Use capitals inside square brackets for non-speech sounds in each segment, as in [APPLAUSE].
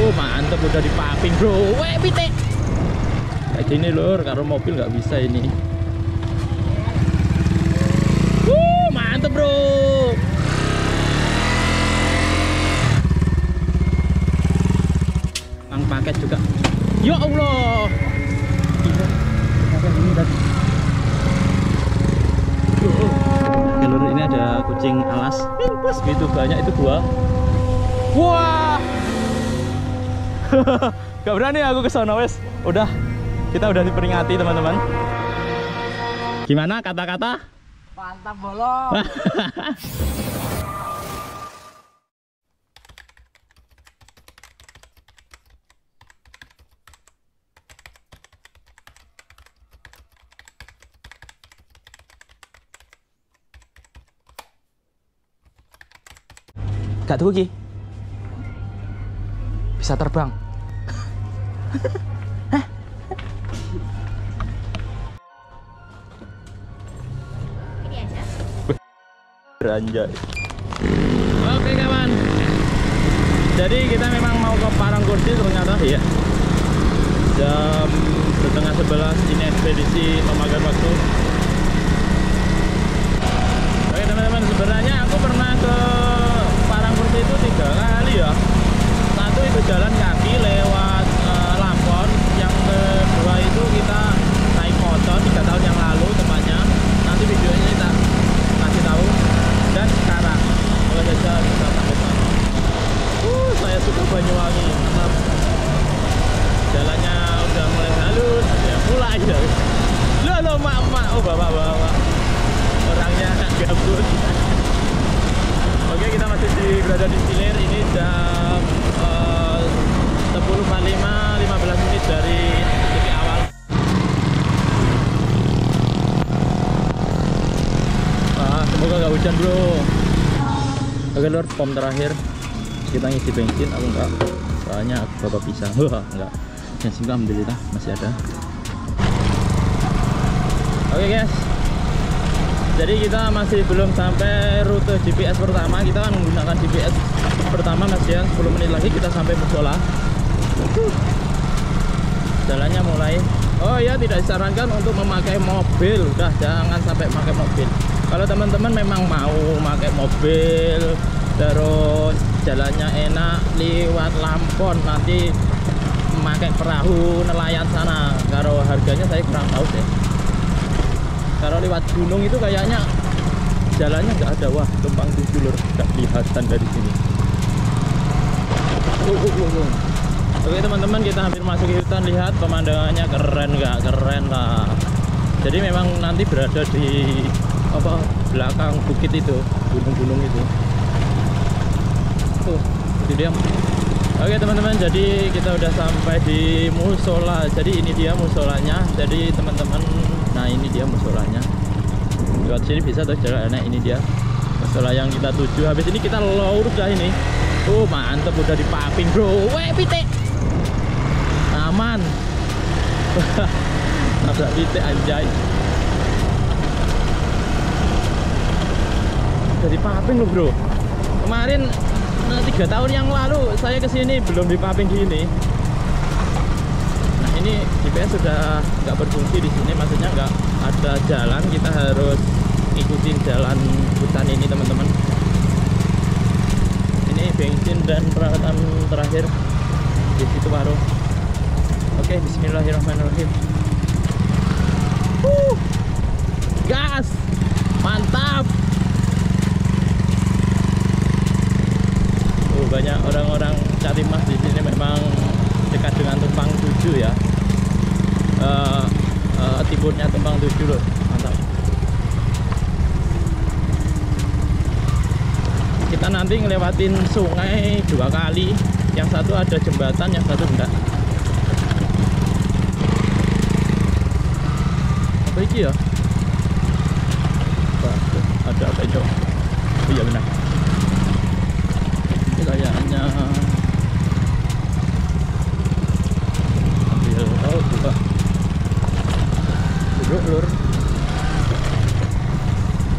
Uh, mantep udah dipaping bro. Weh, pitik. Kayak gini lur, karo mobil nggak bisa ini. Uh, mantep bro. Paket juga. Ya Allah. Kenapa ini ada kucing alas. Begitu banyak itu dua. Wah. [LAUGHS] Gak berani aku ke sana wes. Udah. Kita udah diperingati teman-teman. Gimana kata-kata? Mantap bolong. [LAUGHS] Gak tuh Ki. Bisa terbang. Beranjak. Oke kawan. Jadi kita memang mau ke Parangkursi ternyata ya. Jam setengah sebelas ini ekspedisi memakan waktu. Oke teman-teman sebenarnya aku pernah ke Parangkursi itu tiga kali ya. Satu itu jalan kaki lewat eh, Lampon. Yang kedua itu kita naik motor tiga tahun yang lalu tepatnya. Nanti videonya kita kasih tahu. Dan sekarang kalau saja kita sampai sana. Uh, saya suka Banyuwangi. Mantap. Jalannya udah mulai halus, ya mulai ya. Lo lo mak mak, oh bapak bapak. Orangnya gabut. Oke kita masih di, berada di Silir ini jam eh, 10.45 15 menit dari awal. Ah, semoga nggak hujan bro. Oke lor pom terakhir. Kita ngisi bensin aku enggak soalnya aku bawa pisang [LAUGHS] wah enggak bensin alhamdulillah masih ada. Oke guys. Jadi kita masih belum sampai rute GPS pertama. Kita kan menggunakan GPS pertama masih ya 10 menit lagi kita sampai musola jalannya mulai. Oh ya tidak disarankan untuk memakai mobil. Udah jangan sampai pakai mobil. Kalau teman-teman memang mau pakai mobil terus jalannya enak lewat Lampon nanti memakai perahu nelayan sana. Kalau harganya saya kurang tahu sih. Kalau lewat gunung itu kayaknya jalannya nggak ada. Wah tumpang tujuh lur. Nggak kelihatan dari sini. Uh, uh, uh, uh. Oke teman-teman kita hampir masuk hutan. Lihat pemandangannya keren nggak keren lah jadi memang nanti berada di apa belakang bukit itu gunung-gunung itu. Tuh itu dia. Oke teman-teman jadi kita udah sampai di musola. Jadi ini dia musolanya. Jadi teman-teman nah ini dia musolanya. Lewat sini bisa tuh jalannya ini dia. Musola yang kita tuju. Habis ini kita lurus dah ini. Oh mantep udah dipaping bro. Weh pitik [LAUGHS] nabrak pitik anjay. Udah dipaping loh bro. Kemarin eh, tiga tahun yang lalu saya ke sini belum dipaping gini. Nah ini GPS sudah nggak berfungsi di sini maksudnya nggak ada jalan. Kita harus ikutin jalan hutan ini teman-teman. Ini bensin dan peralatan terakhir di situ baru oke Bismillahirrahmanirrahim. Wuh, gas. Mantap. Oh, banyak orang-orang cari emas di sini memang dekat dengan tumpang tujuh ya. Eh, timurnya tumpang tujuh loh. Mantap. Kita nanti ngelewatin sungai dua kali. Yang satu ada jembatan yang satu enggak apa ya? Ada apa itu oh iya benar. Ini kayaknya ambil oh buka duduk lur.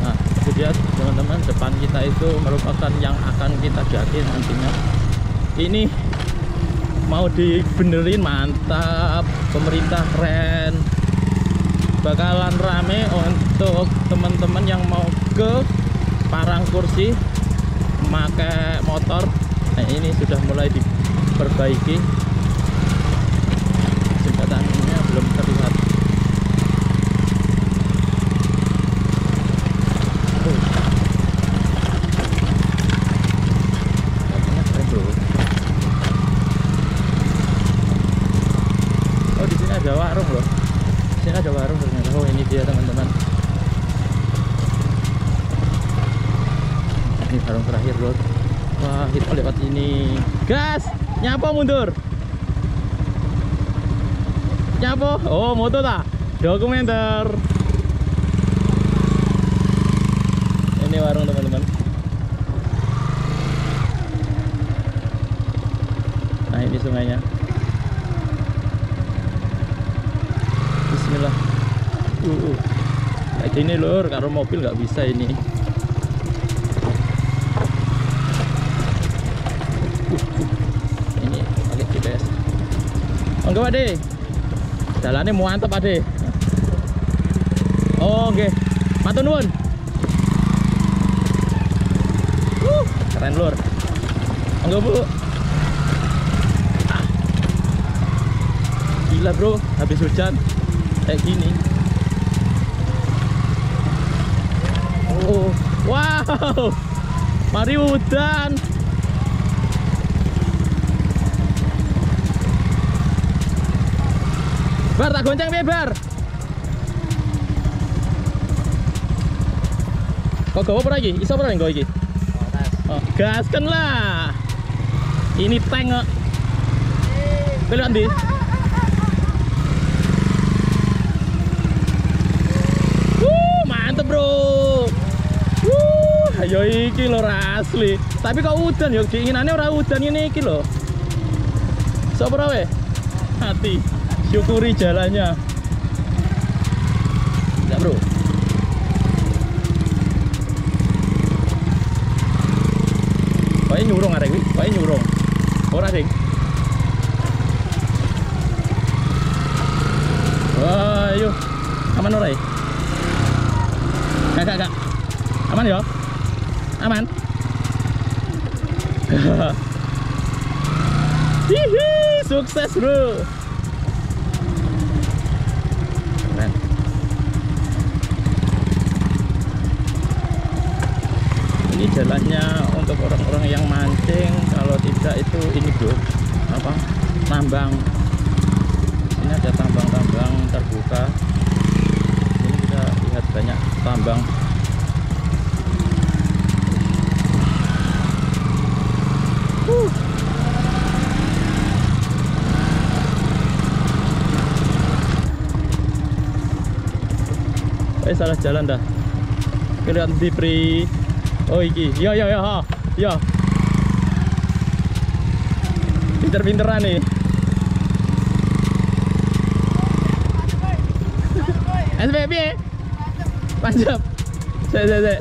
Nah itu dia teman-teman depan kita itu merupakan yang akan kita daki nantinya. Ini mau dibenerin mantap. Pemerintah keren bakalan rame untuk teman-teman yang mau ke Parang Kursi pakai motor. Nah ini sudah mulai diperbaiki. Jembatannya belum terlihat Tuh. Kayaknya keren, bro. Oh di sini ada warung loh. Di sini ada warung ternyata. Oh ini dia teman-teman. Ini warung terakhir loh. Wah kita lewat ini. Gas, nyapa mundur. Nyapa? Oh moto tak? Dokumenter. Ini warung teman-teman. Nah ini sungainya. Bismillah. Uh, uh. Kayak gini lur, kalau mobil nggak bisa ini. Uh, uh. Ini pakai GPS. Enggak Pak De. Jalannya mantap Pak De. Oh, oke. Matur nuwun. Uh, keren lur. Enggak Bu. Gila bro, habis hujan kayak gini. Oh, wow, mari udan. Bar tak gonceng piye, Bar? Kok gawa apa lagi? Iso apa lagi iki? Oh, gaskan lah. Ini tank kok. Belok ndi? Wuh, mantep bro. Wuh, ayo iki lho asli. Tapi kok udan ya keinginannya ora udan ini iki lho. Sopo ra we? Hati. Syukuri jalannya. Ya, Bro. Kayaknya nyurung arek iki, kayaknya nyurung. Ora sing. Wah, ayo. Aman ora ya? Gak. Aman ya? Aman? [LAUGHS] Hihi, sukses bro. Ini jalannya untuk orang-orang yang mancing. Kalau tidak itu ini bro, apa? Tambang. Ini ada tambang-tambang terbuka. Ini kita lihat banyak tambang. Huh. Eh salah jalan dah. Kelihatan di pri. Oh iki. Ya ya ya ha. Ya. Pinter-pinteran nih. SPB. Mantap. Saya saya saya.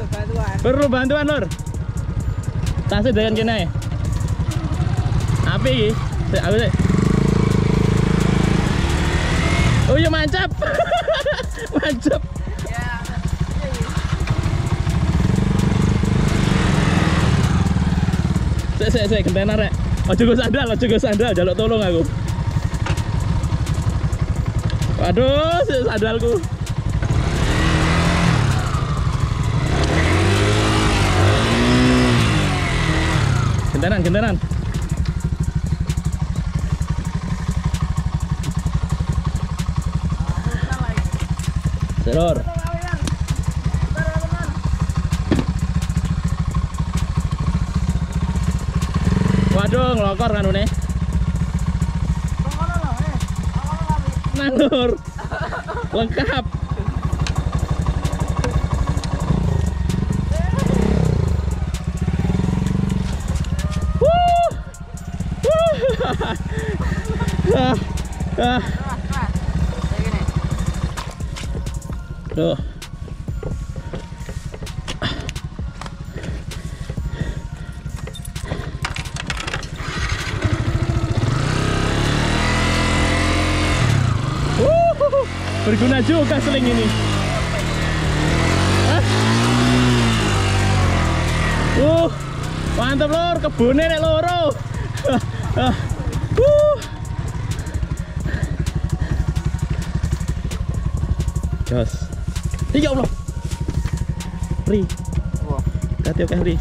Perlu bantuan lur. Tasnya dengan kene. Apa iki? Aku sik. Oh iya mantap. [LAUGHS] mantap. Sik sik gentena rek. Ojo go sandal, ojo go sandal, jaluk tolong aku. Waduh, sik sandalku. Gentenan, gentenan. Seror. Waduh, ngelokor kan ini. Nangur. Lengkap. Tuh. [LAUGHS] berguna juga seling ini Hah? uh mantap lor kebunnya nek loro [LAUGHS] uh. Jos. Ya Allah. Ri. Hati oke Ri.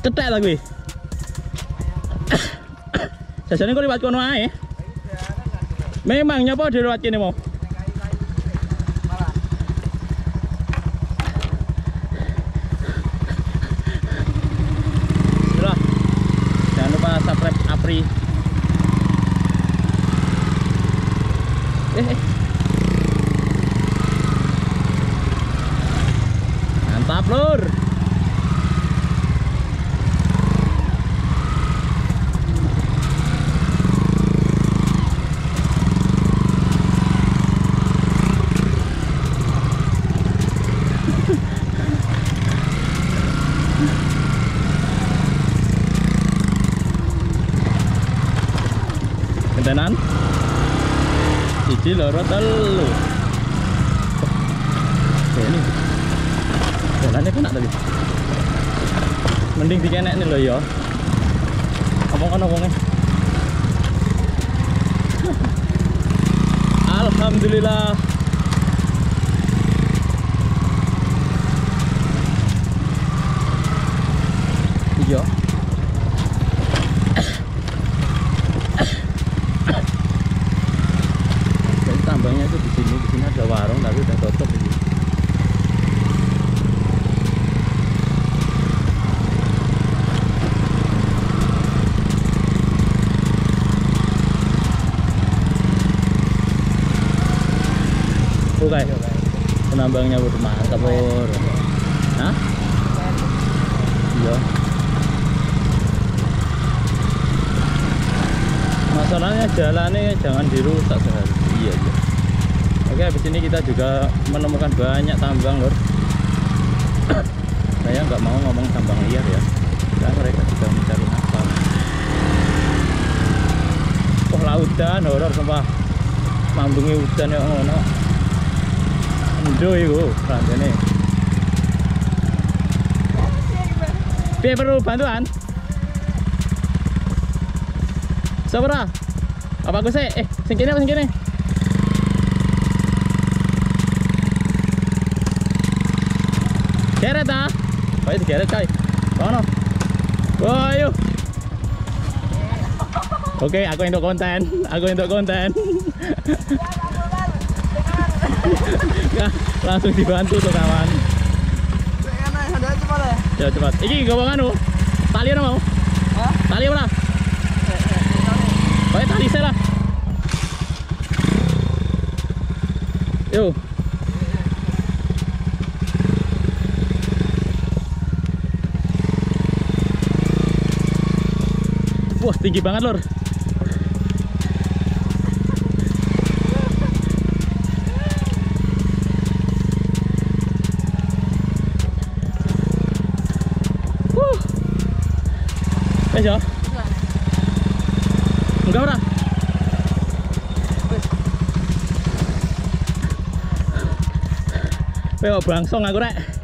Cetek lah gue. Jasane kok liwat kono ae. Memang nyapa dilewat kene mau. Bismillah. Jangan lupa subscribe Apri. Eh, eh. Mantap, Lur. Kentenan. Loro telu. Ini. Jalannya kena tadi. Mending dikenek nih lo ya. Ngomong kan ngomongnya. Alhamdulillah. Iya. Jadi tambangnya itu di sini, di sini ada warung tapi udah tutup ini. Bukan. Penambangnya udah mantap, Bor. Hah? Iya. Masalahnya jalannya jangan dirusak sehari. Iya, iya. Oke, habis ini kita juga menemukan banyak tambang, Lur. [COUGHS] Saya nggak mau ngomong tambang liar ya. Karena mereka juga mencari nafkah. Oh, lautan horor sumpah. Mambungi hujan ya ngono. Endo iku, rantene. Piye perlu bantuan? Siapa Apa aku sih? Eh, sing kene apa sing kene? Keret ah. Oh, itu keret kai. Kono. Wah, yuk. Oke, aku untuk konten. Aku untuk konten. Ya, langsung dibantu tuh kawan. Ya cepat. Iki gawa anu. Tali apa mau? Tali apa? Pakai tali saya lah. Yuk. Wah, tinggi banget, Lur. Wes ya? Enggak ora? Kowe kok bangsong aku rek. Pentengi.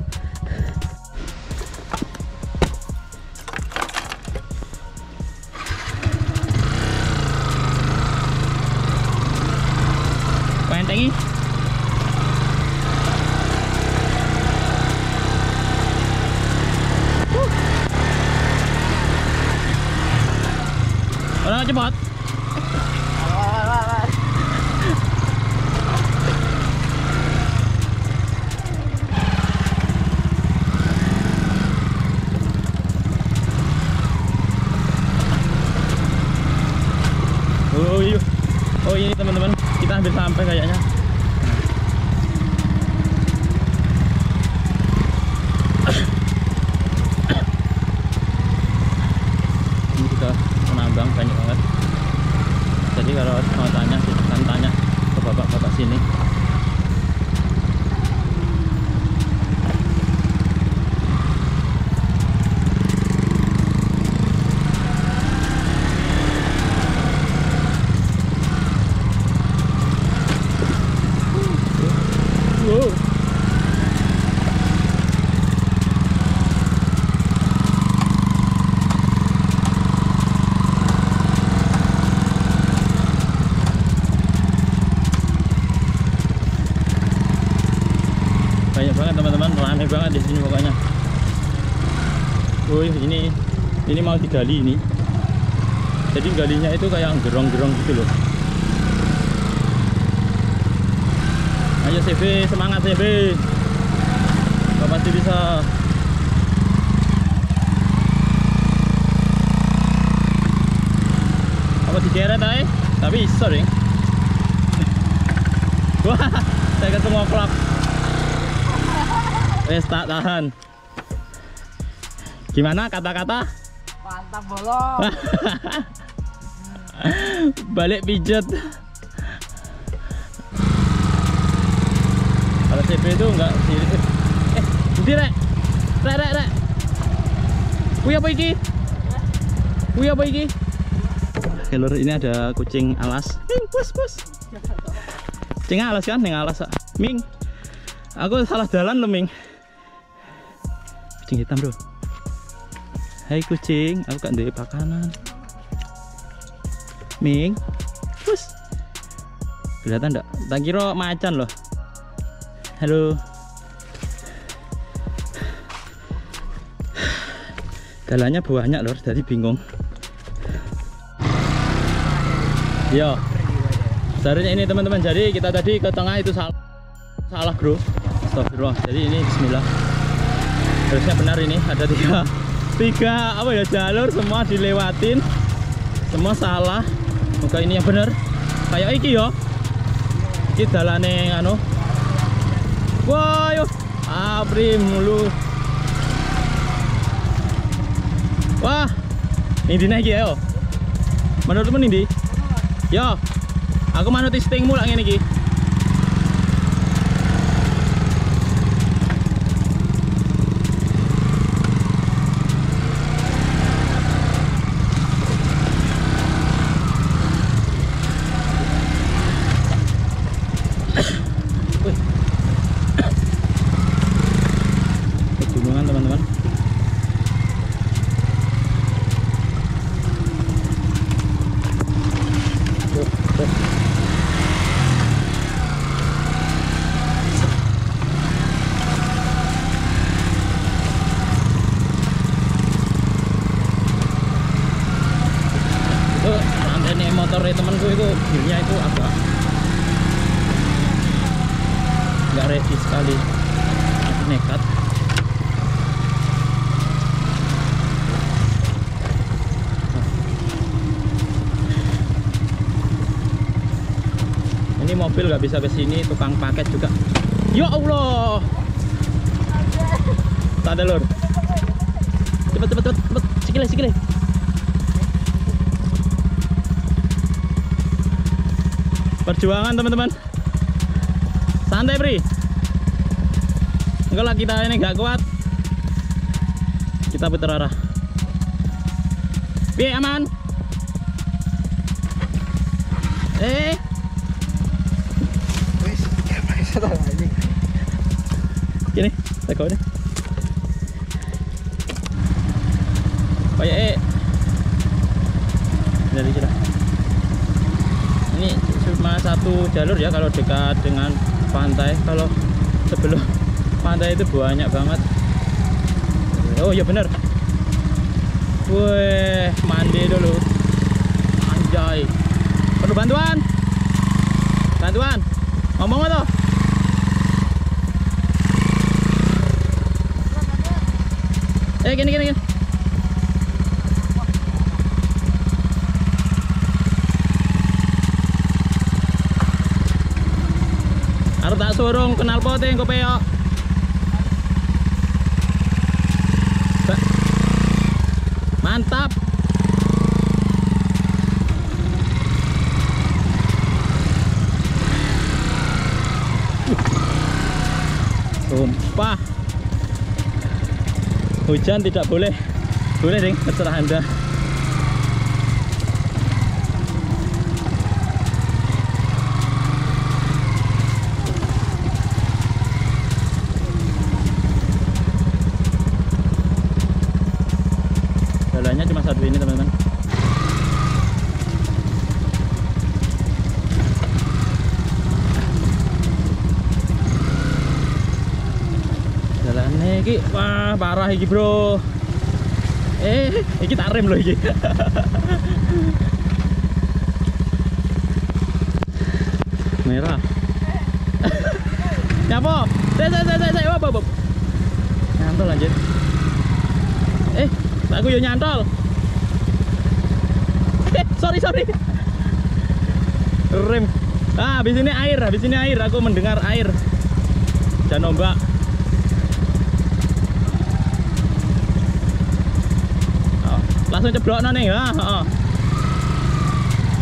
Ora cepat. Oh iya. Oh ini teman-teman, kita hampir sampai kayaknya. Ini kita menambang banyak banget. Jadi kalau mau tanya silahkan tanya ke bapak-bapak sini. oh ini ini mau digali ini. Jadi galinya itu kayak gerong-gerong gitu loh. Ayo CV semangat CV Kau pasti bisa. Apa digeret aja tapi iso deh wah saya ketemu oklak wes tak tahan. Gimana kata-kata Mantap bolong. [LAUGHS] balik pijet kalau CB itu enggak eh nanti rek rek rek rek Wih apa iki? Wih apa iki? Oke lur, ini ada kucing alas Ming, pus pus Kucing alas kan, yang alas. Ming Aku salah jalan loh Ming Kucing hitam bro Hai kucing, aku gak ada pakanan. Ming. Pus Kelihatan enggak? Tak kira macan loh. Halo. Jalannya banyak lor, jadi bingung. Yo. Seharusnya ini teman-teman, jadi kita tadi ke tengah itu salah. Salah bro. Astagfirullah, jadi ini bismillah. Harusnya benar ini, ada tiga Tiga apa ya jalur semua dilewatin. Semua salah. Moga ini yang bener. Kayak iki yo Iki dalane anu. Wah yo. Aprim mulu. Wah Ini dina iki ya yo. Menurutmu ini Yo. Aku manut instingmu lah ngene iki Wih. Pegunungan teman-teman. Tuh, tuh. Itu antene motornya temanku itu gearnya itu agak nggak ready sekali. Aku nekat. Ini mobil nggak bisa ke sini tukang paket juga. Ya Allah! Tak ada lur. Cepet cepet cepet cepet. Sikile sikile. Perjuangan teman-teman. Santai Pri lah kita ini nggak kuat kita putar arah Bi aman eh. Gini, teko ini. Kayak eh. Dari kita. Ini cuma satu jalur ya kalau dekat dengan pantai. Kalau sebelum pantai itu banyak banget. Oh iya bener. Wih, mandi dulu. Anjay. Perlu bantuan? Bantuan? Ngomong apa tuh? Eh gini gini gini. Arep tak surung kenal pote engko peyok. Mantap. Sumpah hujan tidak boleh. Boleh ding. Terserah anda jalannya cuma satu ini teman-teman jalannya iki bro Eh, iki tak rem loh iki. Merah. [LAUGHS] Nyapa? Saya saya saya saya apa, Bob? Nyantol anjir. Eh, aku yo nyantol. Eh, sorry sorry. Rem. Ah, habis ini air, habis ini air. Aku mendengar air. Dan ombak. Oh, langsung ceblok nih ya. Oh.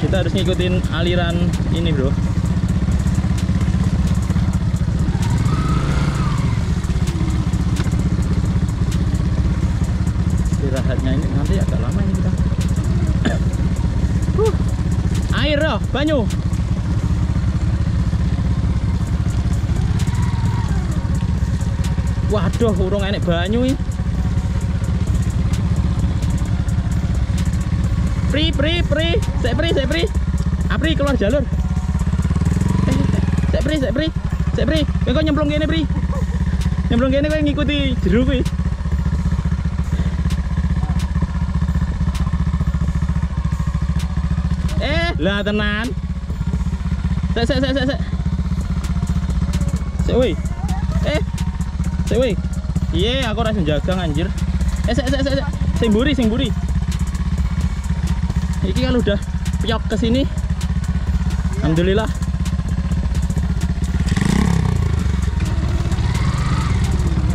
Kita harus ngikutin aliran ini, Bro. Istirahatnya ini nanti agak lama ini kita. Huh. Air loh, banyu. Waduh, urung enek banyu ini. Pri, pri, pri, sek pri, sek pri. Apri keluar jalur. Eh, sek pri, sek pri, sek pri. Kowe nyemplung kene, Pri? Nyemplung kene kowe ngikuti jeru kuwi. Eh, lah tenan. Sek, sek, sek, sek, sek. Sek, woi. Eh, sek, woi. Iya, aku rasa jagang anjir. Eh, sek, sek, sek, sek. Sing mburi, sing mburi. Iki kalau udah piok ke sini. Alhamdulillah.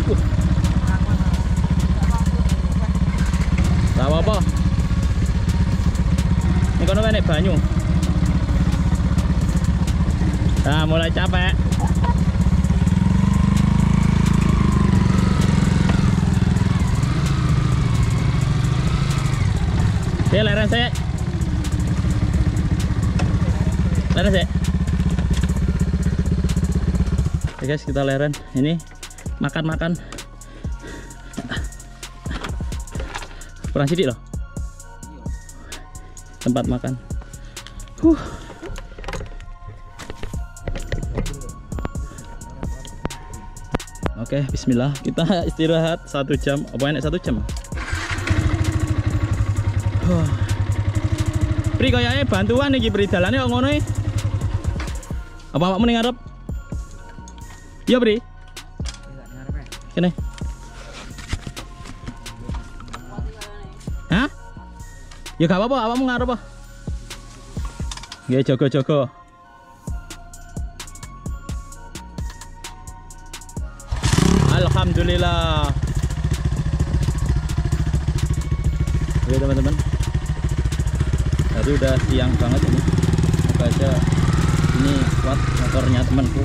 Uh. Tak apa-apa. Ini kono enek banyu. Nah, mulai capek. Dia leren saya. Leren saya. Oke guys, kita leren. Ini makan-makan. Kurang sidik loh. Tempat makan. Huh. Oke, Bismillah. Kita istirahat satu jam. Apa enak satu jam? Huh. Pri kayaknya bantuan nih Pri dalannya kok ngono. Apa awakmu ning ngarep? Iya, Pri. Kene. Hah? Ya gak apa-apa, awakmu ngarep apa? Nggih, jaga-jaga. Alhamdulillah. Oke teman-teman. Tadi udah siang banget ini. Semoga aja ini kuat motornya temanku.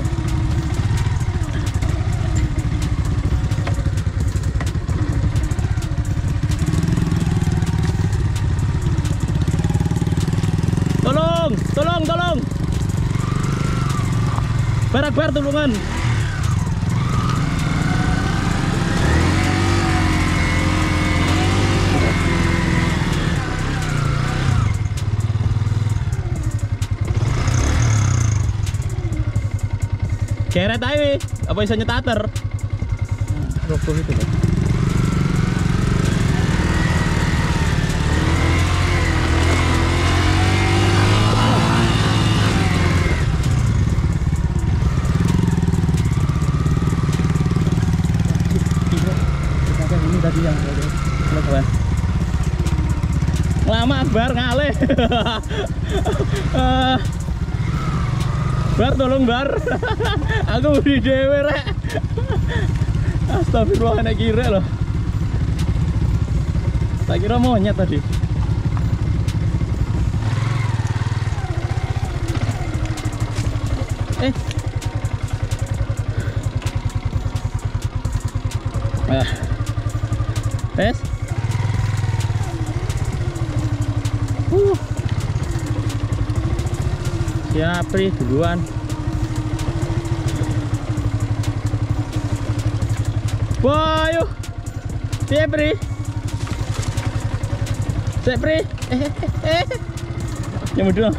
Tolong, tolong, tolong. Barak bar tulungan. Keret aja weh. apa bisa nyetater? Rokok itu kan. ini tadi yang lama Akbar ngalih [LAUGHS] Bar tolong bar. [LAUGHS] Aku beri dewe rek. Astagfirullah anak kira loh tak kira monyet tadi. Eh. Ah. tes Pri duluan. Siap Pri siap Pri eh eh yang dulu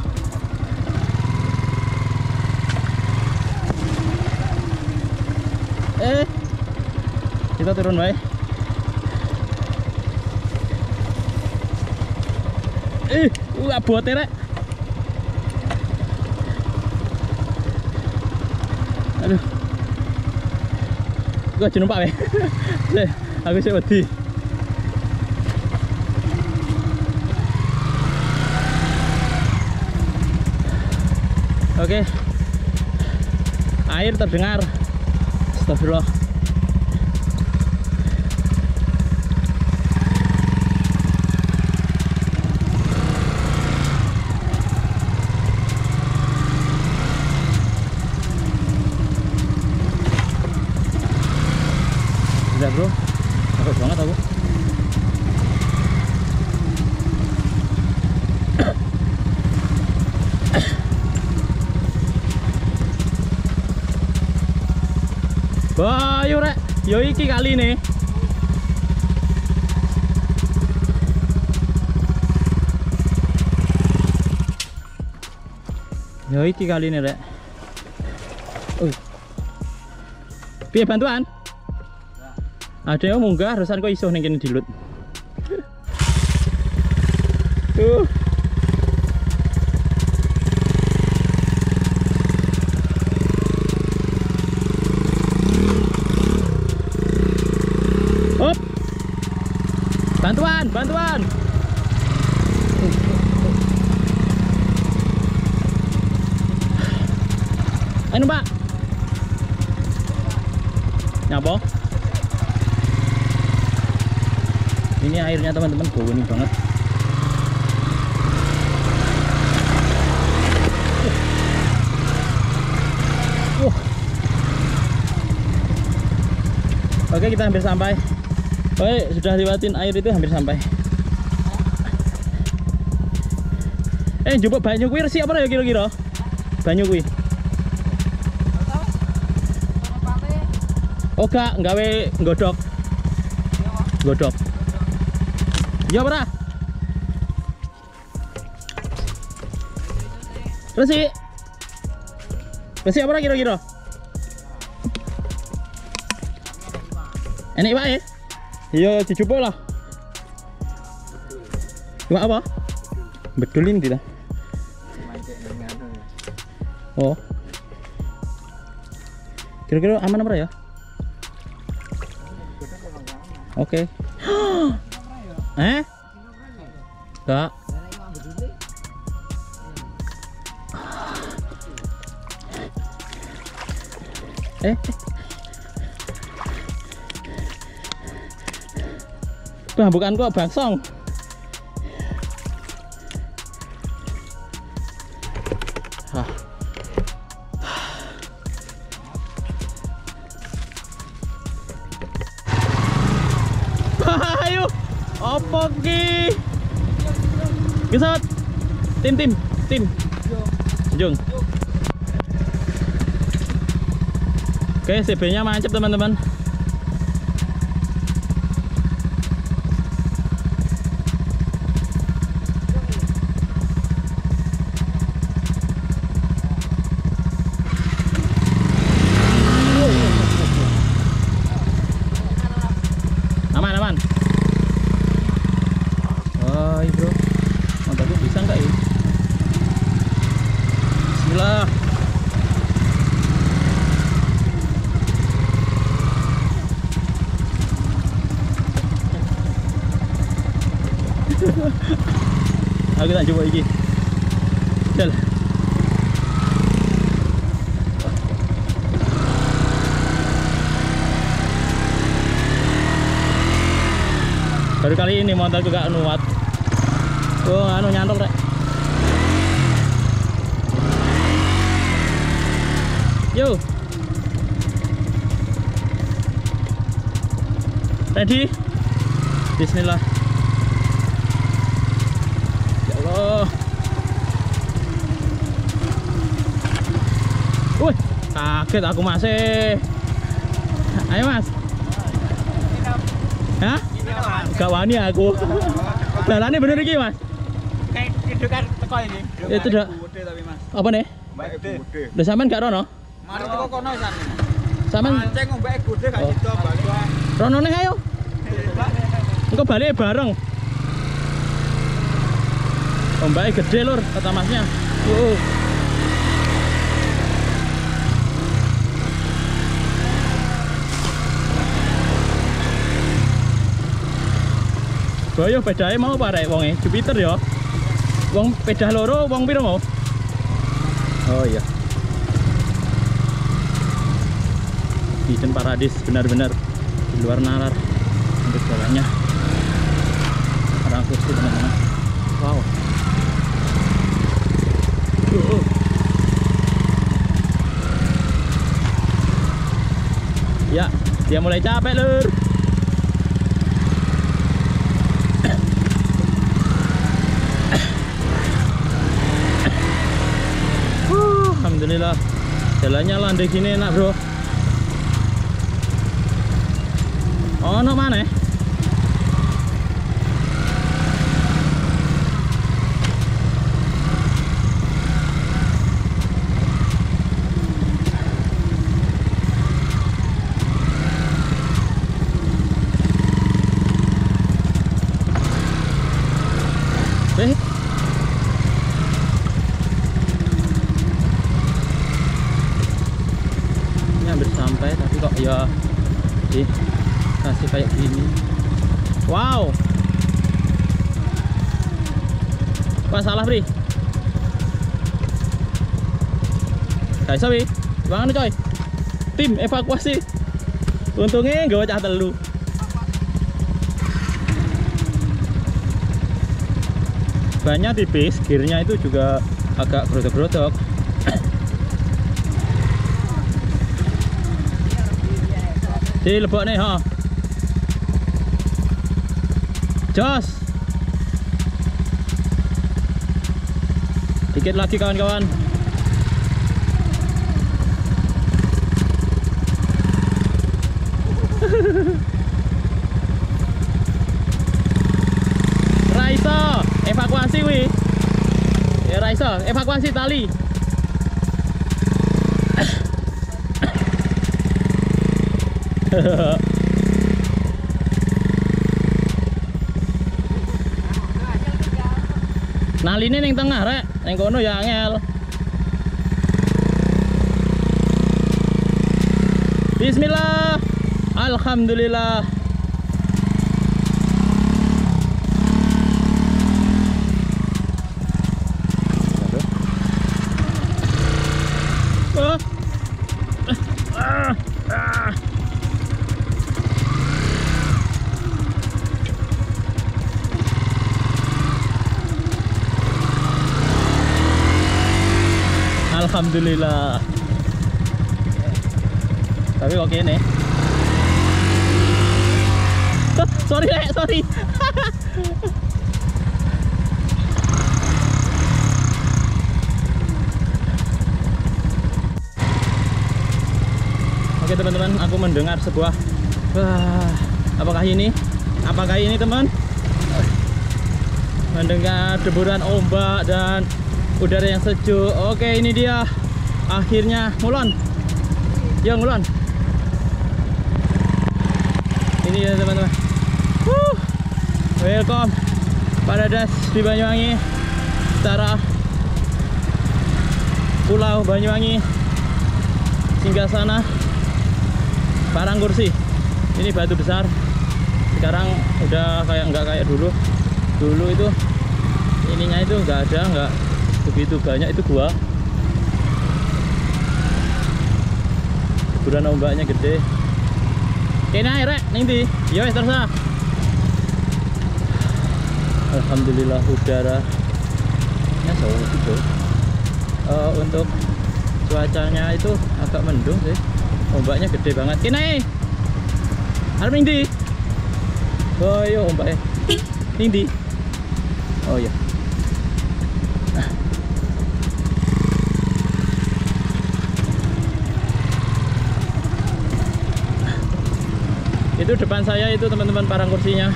eh. Kita turun baik Ih, uh, abote rek. Aduh. Gua aja weh. [LAUGHS] Sih, aku sih wedi. Oke. Air terdengar. Astagfirullah. Tidak bro, takut banget aku. Wah, yuk rek, yo iki kali nih. Yo iki kali nih rek. Uh. Piye bantuan? Ada yang munggah, harusan kok iso ning kene dilut. Tuh. Hop. Bantuan, bantuan. Ayo Mbak. Nyapa? Ini airnya teman-teman bau ini banget. Wah. Oke kita hampir sampai. Oke sudah lewatin air itu hampir sampai. Eh coba banyu kuwi resik apa ya kira-kira? Banyu kuwi. Oh gak, nggawe nggodok. Godok. Ya ora? Resik. Resik apa kira-kira? Enak wae. Iya, dicoba lah. Cuma apa? Betulin tidak? Oh. Kira-kira aman apa ya? Oke. [GASPS] eh? Enggak. [GASPS] Eh. Bah, bukan kok bangsong. Tim tim tim. Jung. Oke, CB-nya mancep teman-teman. Aman aman. Wah, ini bro. Mantap bisa nggak ya? Bismillah. Tak coba lagi. Jal. Baru kali ini motorku gak nuat. Oh, anu nyantol rek. Yo. Ready? Bismillah. Ya Allah. Wih, kaget aku masih. Ayo mas. Hah? Gak wani aku. Jalannya bener iki mas. Kayak itu kan teko ini. Itu tapi Mas. Apa nih? Udah sampean gak rono? Mari teko kono. Sampean Mancing gede gak Oh. sido bantu. rono nih ayo. Engko balik bareng. ombaknya gede lur kata masnya uh. Boyo pedae mau parek wonge Jupiter ya. Wong pedah loro wong piro mau? Oh iya. Hidden Paradis benar-benar di luar nalar untuk jalannya. Orang kursi teman-teman. Wow. Ya, dia mulai capek lur. Huh, Alhamdulillah. Jalannya landai gini enak bro. Oh no mana Eh, ini hampir sampai tapi kok ya di kasih kayak gini wow Wah salah Bri Guys, Wi Bangun coy Tim evakuasi Untungnya gak cah telu Banyak tipis, gearnya itu juga agak gerodok-gerodok Di lebok nih, ha. Jos. Dikit lagi kawan-kawan. Raiso, evakuasi wi. Ya Raiso, evakuasi tali. Naline ning tengah rek, ning kono ya angel. Bismillah. Alhamdulillah. Alhamdulillah. Tapi kok gini? Hah, [LAUGHS] sorry, Rek, sorry. [LAUGHS] Oke teman-teman, aku mendengar sebuah Wah, apakah ini? Apakah ini teman? Mendengar deburan ombak dan udara yang sejuk. Oke, ini dia. Akhirnya ngulon. Ya ngulon. Ini dia teman-teman. Wuh. Welcome Paradise di Banyuwangi. Utara Pulau Banyuwangi. Singgah sana. Parang kursi. Ini batu besar. Sekarang udah kayak nggak kayak dulu. Dulu itu ininya itu nggak ada, nggak begitu banyak itu gua Hiburan ombaknya gede kena air rek ning ndi ya wis terus ah. Alhamdulillah udara. Nya jauh gitu Eh, untuk cuacanya itu agak mendung sih. Ombaknya gede banget. Arep ning ndi oh iya ombaknya. Ndi oh iya. Itu depan saya itu teman-teman parang kursinya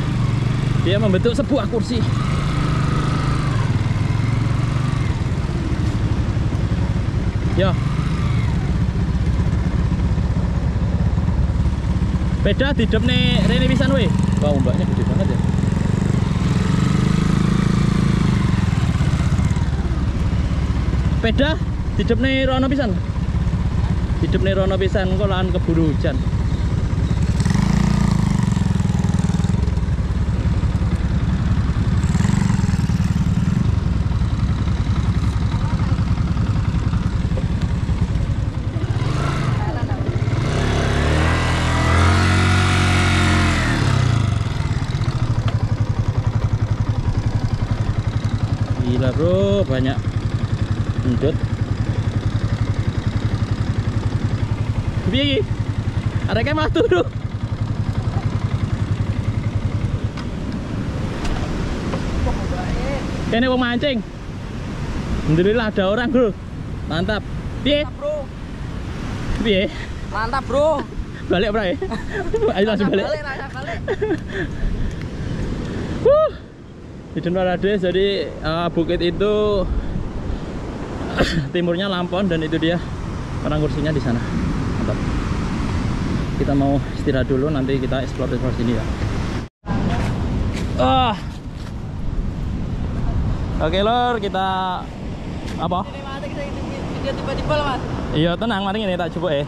dia membentuk sebuah kursi ya beda didep nih Rene pisan weh wah ombaknya gede banget ya Peda hidup nih rono pisan. Hidup nih rono pisan kok lahan keburu hujan. Gila bro, banyak endut. Piye iki? Areke mah turu. Kene wong mancing. Alhamdulillah ada orang, Bro. Mantap. Piye? Mantap bro. Piye? Mantap bro. Balik, Bro. ya? Ayo langsung balik. Balik, balik. Di Denwarade jadi eh, bukit itu [COUGHS] timurnya Lampon dan itu dia orang kursinya di sana. Kita mau istirahat dulu nanti kita explore explore sini ya. Ah. Oke lor kita apa? Tiba-tiba. Iya tenang mari ini tak coba ya.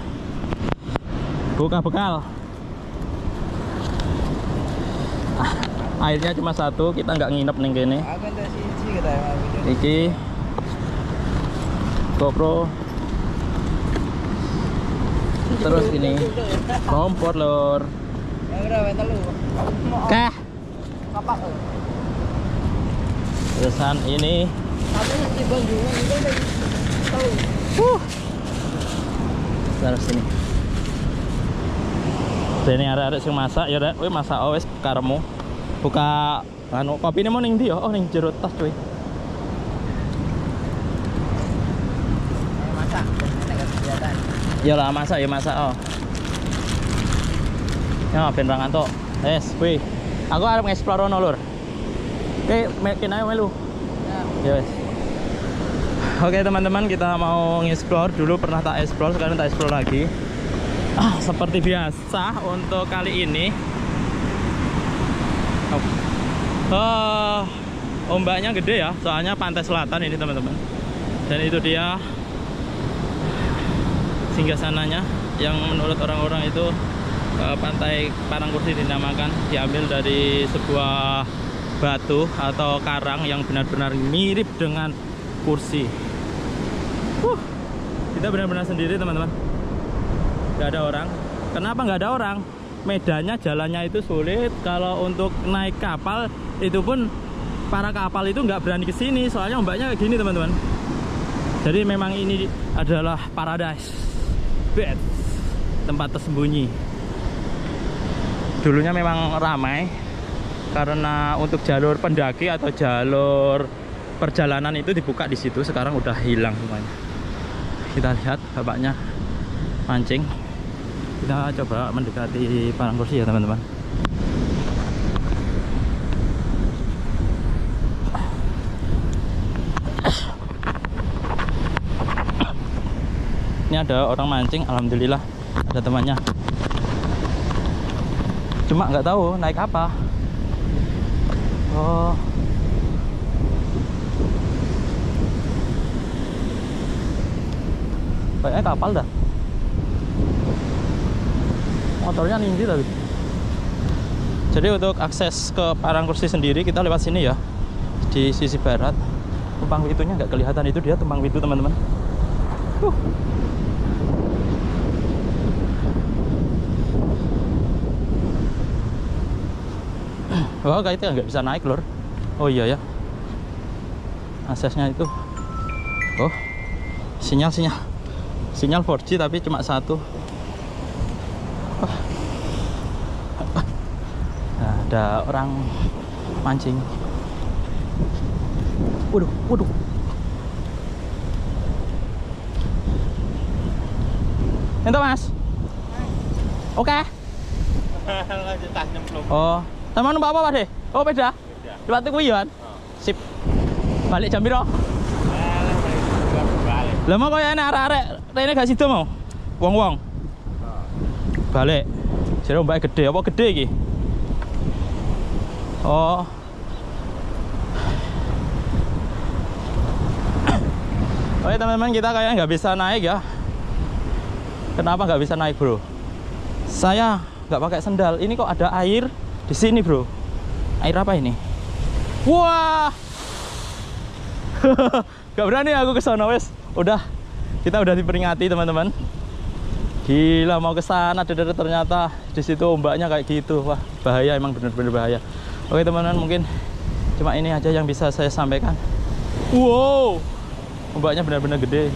Buka bekal. Ah, airnya cuma satu, kita nggak nginep nih gini. Iki GoPro terus ini kompor lor kah terusan ini uh terus ini ini arek-arek sing masak ya rek, masak oh wis karemu. Buka anu kopi ini mau ning ndi ya? Oh ning jero tas cuy. Masak. Ini kan Ya lah masak ya masak oh. Ya ben ra ngantuk. Wes, kuwi. Aku arep ngeksplor ono lur. Oke, mekin ae melu. Ya. Ya wes. Oke teman-teman kita mau ngeksplor dulu pernah tak eksplor sekarang tak eksplor lagi. Ah, seperti biasa untuk kali ini. Oh. Oh, ombaknya gede ya, soalnya pantai selatan ini teman-teman. Dan itu dia singgah sananya yang menurut orang-orang itu eh, pantai Parangkursi dinamakan diambil dari sebuah batu atau karang yang benar-benar mirip dengan kursi. Huh, kita benar-benar sendiri teman-teman. Gak ada orang. Kenapa nggak ada orang? Medannya jalannya itu sulit. Kalau untuk naik kapal itu pun para kapal itu nggak berani ke sini soalnya ombaknya kayak gini teman-teman. Jadi memang ini adalah paradise bed tempat tersembunyi. Dulunya memang ramai karena untuk jalur pendaki atau jalur perjalanan itu dibuka di situ. Sekarang udah hilang semuanya. Kita lihat bapaknya mancing. Kita coba mendekati Parangkursi ya teman-teman. Ada orang mancing alhamdulillah ada temannya. Cuma nggak tahu naik apa. Oh. Kayaknya kapal dah. Motornya nindi tapi. Jadi untuk akses ke Parangkursi sendiri kita lewat sini ya. Di sisi barat. Tumpang witunya nggak kelihatan itu dia tumpang witu teman-teman. Wah, kayak itu nggak bisa naik lor. Oh iya ya. Aksesnya itu. Oh, sinyal sinyal. Sinyal 4G tapi cuma satu. Oh. Nah, ada orang mancing. Waduh, waduh. Ento mas. Oke. [LAUGHS] Nyemplung. Oh, teman numpak apa Pak De? Oh, beda. Lewat kuwi ya. Sip. Balik jam piro? Balik. Lah mau koyo enak arek-arek rene gak sido mau. Wong-wong. Balik. Jare ombake gede apa gede iki? Oh. [COUGHS] Oke teman-teman kita kayaknya nggak bisa naik ya. Kenapa nggak bisa naik bro? Saya nggak pakai sendal. Ini kok ada air di sini bro? Air apa ini? Wah, [LAUGHS] Gak berani aku ke sana wes. Udah, kita udah diperingati teman-teman. Gila mau ke sana ternyata di situ ombaknya kayak gitu. Wah, bahaya emang bener-bener bahaya. Oke teman-teman, mungkin cuma ini aja yang bisa saya sampaikan. Wow, ombaknya benar-benar gede.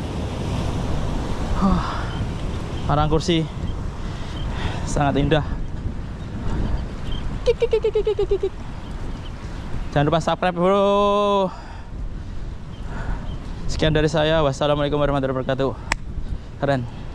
Huh, Parang kursi sangat indah. Jangan lupa subscribe bro. Sekian dari saya. Wassalamualaikum warahmatullahi wabarakatuh. Keren.